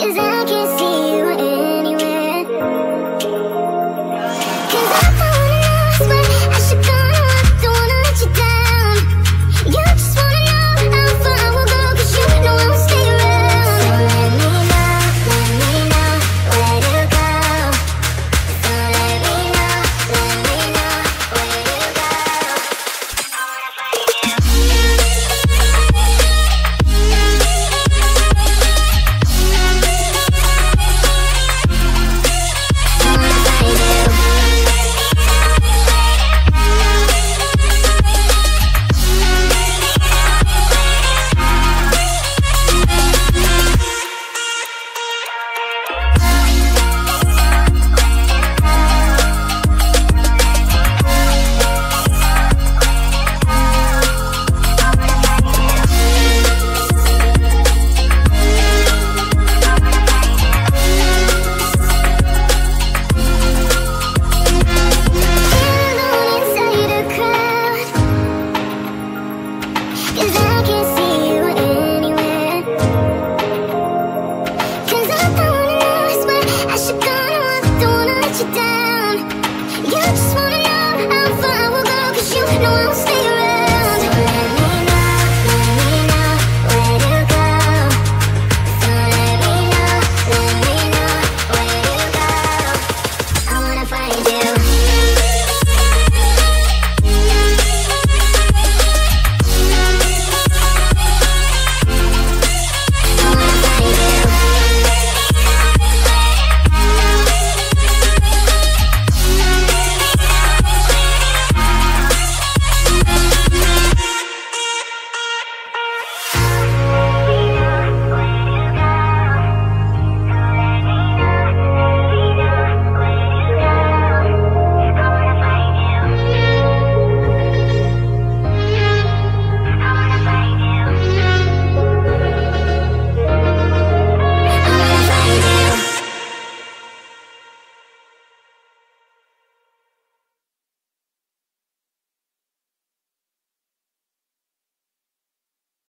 Cause I can't you down. You just wanna know how far we'll go Cause you know I'm